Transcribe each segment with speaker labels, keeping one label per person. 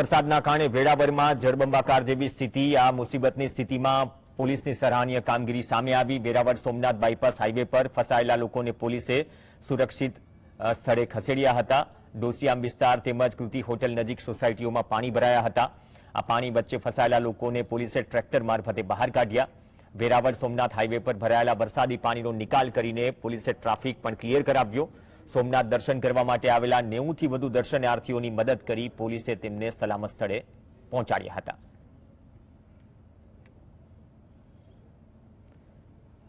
Speaker 1: વરસાદના કારણે વેળાવરમાં જળબંબાકાર જેવી સ્થિતિ આ મુસીબતની સ્થિતિમાં પોલીસની સરાહનીય કામગીરી સામે આવી. વેરાવળ સોમનાથ બાયપાસ હાઈવે પર ફસાયેલા લોકોને પોલીસે સુરક્ષિત અ, સ્થળે ખસેડ્યા હતા. ડોસિયામ વિસ્તાર તેમજ કૃતિ હોટેલ નજીક સોસાયટીઓમાં પાણી ભરાયા હતા. આ પાણી વચ્ચે ફસાયેલા લોકોને પોલીસે ટ્રેક્ટર મારફતે બહાર કાઢ્યા. વેરાવળ સોમનાથ હાઈવે પર ભરાયેલા વરસાદી પાણીનો નિકાલ કરીને પોલીસે ટ્રાફિક પણ ક્લિયર કરાવ્યો. સોમનાથ દર્શન કરવા માટે આવેલા નેવુંથી વધુ દર્શનાર્થીઓની મદદ કરી પોલીસે તેમને સલામત સ્થળે પહોંચાડ્યા હતા.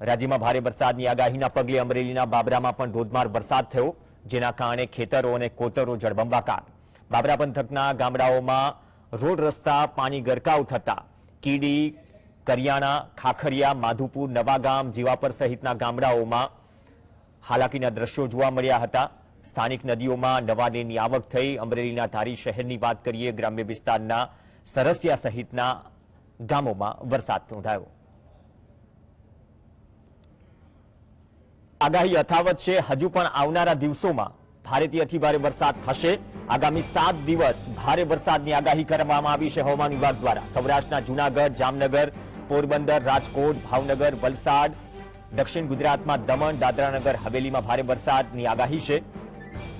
Speaker 1: રાજ્યમાં ભારે વરસાદની આગાહીના પગલે અમરેલીના બાબરામાં પણ ધોધમાર વરસાદ થયો, જેના કારણે ખેતરો અને કોતરો જળબંબાકાર. બાબરા પંથકના ગામડાઓમાં રોડ રસ્તા, પાણી ગરકાવ થતા કીડી, કરિયાણા, ખાખરિયા, માધુપુર, નવાગામ, જીવાપર સહિતના ગામડાઓમાં હાલાકીના દ્રશ્યો જોવા મળ્યા હતા. સ્થાનિક નદીઓમાં નવા નીરની આવક થઈ અમરેલીના ધારી શહેરની વાત કરીએ, ગ્રામ્ય વિસ્તારના સરસિયા સહિતના ગામોમાં વરસાદ નોંધાયો. આગાહી યથાવત છે, હજુ પણ આવનારા દિવસોમાં ભારેથી અતિભારે વરસાદ થશે. આગામી સાત દિવસ ભારે વરસાદની આગાહી કરવામાં આવી છે હવામાન વિભાગ દ્વારા. સૌરાષ્ટ્રના જૂનાગઢ, જામનગર, પોરબંદર, રાજકોટ, ભાવનગર, વલસાડ દક્ષિણ ગુજરાતમાં દમણ, દાદરાનગર, હવેલીમાં ભારે વરસાદની આગાહી છે.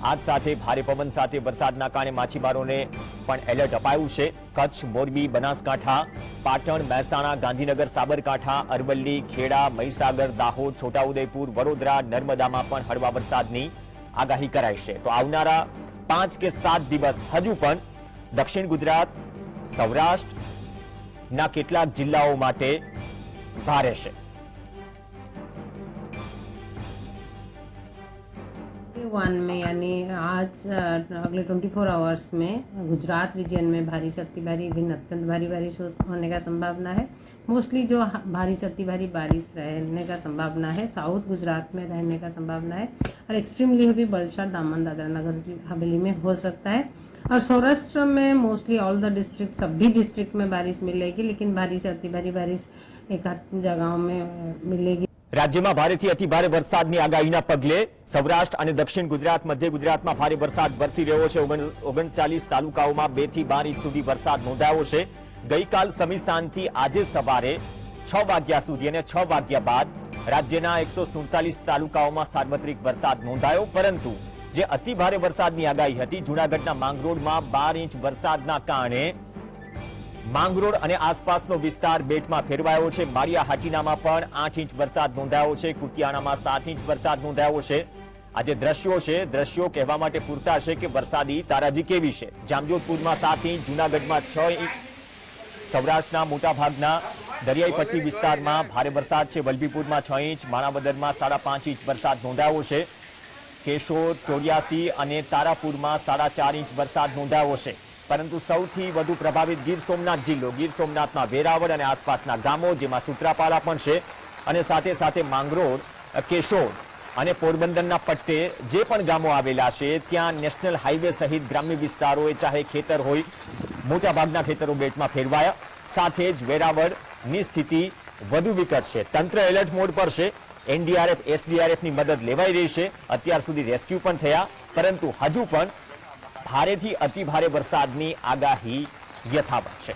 Speaker 1: આજ સાથે ભારે પવન સાથે વરસાદના કારણે માછીમારોને પણ એલર્ટ અપાયું છે. કચ્છ, મોરબી, બનાસકાંઠા, પાટણ, મહેસાણા, ગાંધીનગર, સાબરકાંઠા, અરવલ્લી, ખેડા, મહીસાગર, દાહોદ, છોટાઉદેપુર, વડોદરા, નર્મદામાં પણ હળવા વરસાદની આગાહી કરાઈ છે. તો આવનારા પાંચ કે સાત દિવસ હજુ પણ દક્ષિણ ગુજરાત, સૌરાષ્ટ્રના કેટલાક જિલ્લાઓ માટે ભારે છે.
Speaker 2: वन में, यानी आज अगले ट्वेंटी फोर आवर्स में, गुजरात रीजन में भारी से अति भारी भिन्न अत्यंत भारी बारिश होने का संभावना है। मोस्टली जो भारी से अति भारी बारिश रहने का संभावना है साउथ गुजरात में रहने का संभावना है, और एक्सट्रीमली हेवी बलशाट दामन दादरा नगर हवेली में हो सकता है। और सौराष्ट्र में मोस्टली ऑल द डिस्ट्रिक्ट सभी डिस्ट्रिक्ट में बारिश मिलेगी, लेकिन भारी से अति भारी बारिश एक जगहों में मिलेगी
Speaker 1: રાજ્યમાં ભારેથી અતિ ભારે વરસાદની આગાહીના પગલે સૌરાષ્ટ્ર અને દક્ષિણ ગુજરાત, મધ્ય ગુજરાતમાં ભારે વરસાદ વરસી રહ્યો છે. ઓગણ- ઓગણચાલીસ તાલુકાઓમાં બેથી બાર ઇંચ સુધી વરસાદ નોંધાયો છે. ગઈકાલ સમી આજે સવારે છ વાગ્યા સુધી અને છ વાગ્યા બાદ રાજ્યના એકસો તાલુકાઓમાં સાર્વત્રિક વરસાદ નોંધાયો. પરંતુ જે અતિ ભારે વરસાદની આગાહી હતી, જૂનાગઢના માંગરોળમાં બાર ઇંચ વરસાદના કારણે માંગરોળ અને આસપાસનો વિસ્તાર બેટમાં ફેરવાયો છે. મારિયા હાટીનામાં પણ આઠ ઇંચ વરસાદ નોંધાયો છે. કુતિયાણામાં સાત ઇંચ વરસાદ નોંધાયો છે. આ જે દ્રશ્યો છે. દ્રશ્યો કહેવા માટે પૂરતા છે કે વરસાદી તારાજી કેવી છે? જામજોધપુરમાં સાત ઇંચ, જૂનાગઢમાં છ ઇંચ, સૌરાષ્ટ્રના મોટાભાગના દરિયાઈ પટ્ટી વિસ્તારમાં ભારે વરસાદ છે. વલભીપુરમાં છ ઇંચ, માણાવદરમાં સાડા પાંચ ઇંચ વરસાદ નોંધાયો છે. કેશોદ, ચોર્યાસી અને તારાપુરમાં સાડા ચાર ઇંચ વરસાદ નોંધાયો છે. પરંતુ સૌથી વધુ પ્રભાવિત ગીર સોમનાથ જિલ્લો. ગીર સોમનાથમાં વેરાવળ અને આસપાસના ગામો, જેમાં સૂત્રાપાડા પણ છે અને સાથે સાથે માંગરોળ કેશોર અને પોરબંદરના પટ્ટે જે પણ ગામો આવેલા છે, ત્યાં નેશનલ હાઈવે સહિત ગ્રામ્ય વિસ્તારોએ ચાહે ખેતર હોય, મોટાભાગના ખેતરો બેટમાં ફેરવાયા. સાથે જ વેરાવળની સ્થિતિ વધુ વિકટ છે. તંત્ર એલર્ટ મોડ પર છે. એનડીઆરએફ, એસડીઆરએફની મદદ લેવાઈ રહી છે. અત્યાર સુધી રેસ્ક્યુ પણ થયા, પરંતુ હજુ પણ ભારેથી અતિ ભારે વરસાદની આગાહી યથાવત છે.